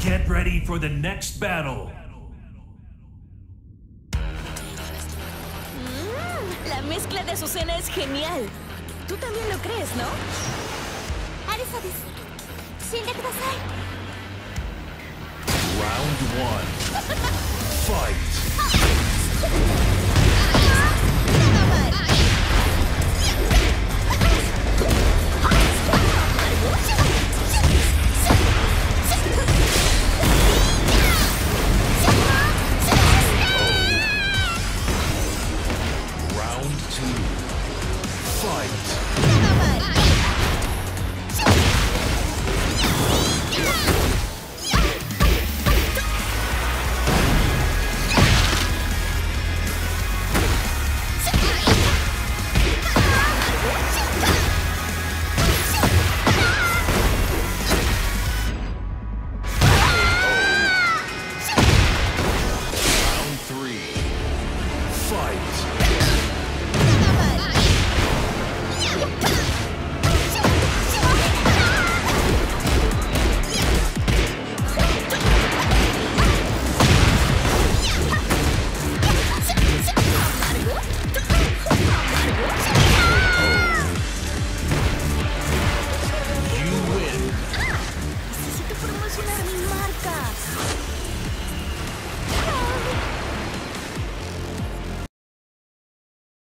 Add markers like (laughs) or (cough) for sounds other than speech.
Get ready for the next battle. Mm, la mezcla de Azucena es genial. Tú también lo crees, ¿no? Round one. (laughs) Fight. Fight!